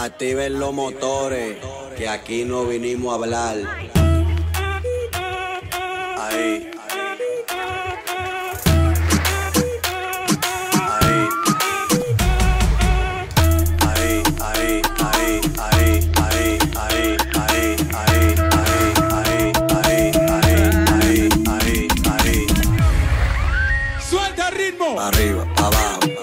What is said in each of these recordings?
Activen los motores, que aquí no vinimos a hablar. Ahí. Ahí. Ahí,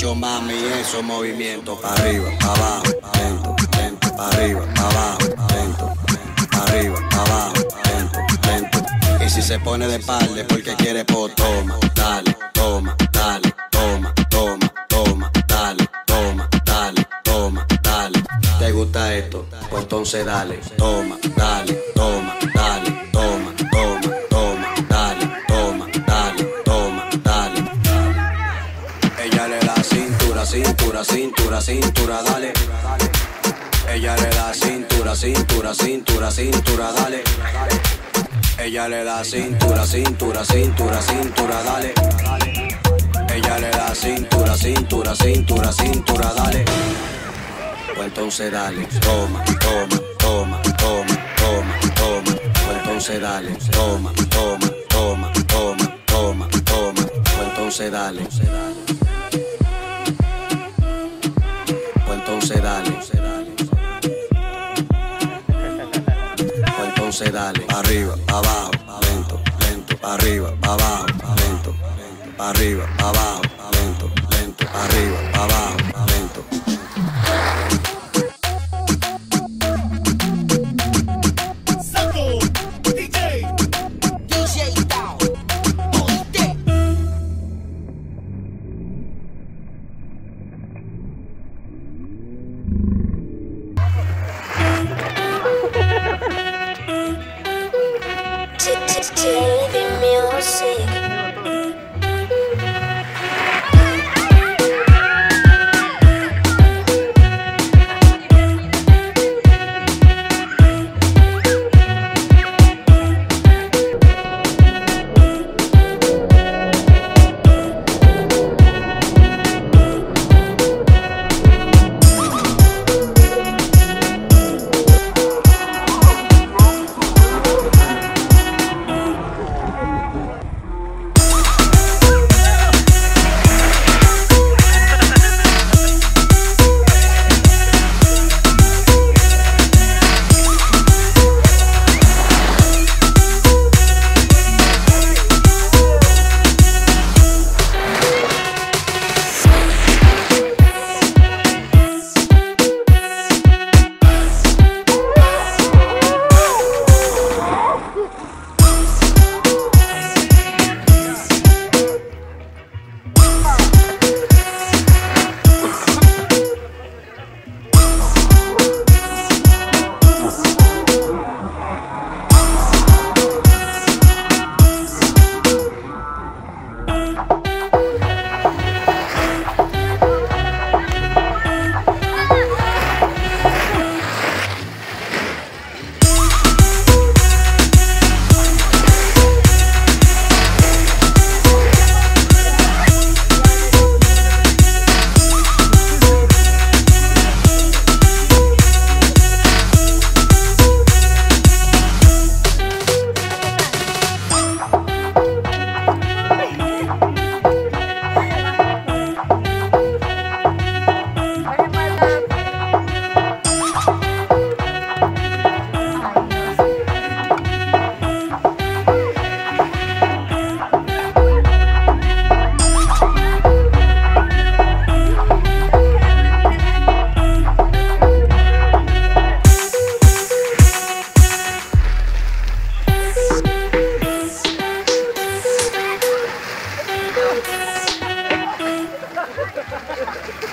Hacho mami, esos movimientos, pa' arriba, pa' abajo, lento, lento, pa' arriba, pa' abajo, lento, lento, pa' arriba, pa' abajo, lento, lento. Y si se pone de espalda porque quiere, pues toma, dale, toma, dale, toma, toma, toma, dale, toma, dale, toma, dale. ¿Te gusta esto? Pues entonces dale, toma, dale, cintura, cintura, dale. Ella le da cintura, cintura, cintura, cintura, dale. Ella le da cintura, cintura, cintura, cintura, dale. Ella le da cintura, cintura, cintura, cintura, dale. Pues entonces dale, toma, toma, toma, toma, toma, toma. Pues entonces dale, toma, toma, toma, toma, toma, toma. Pues entonces dale. Entonces dale. Pues entonces dale. Arriba, abajo, lento, lento. Arriba, abajo, lento, lento. Arriba, abajo, lento, lento. Arriba, abajo, till the music. ハハハハ!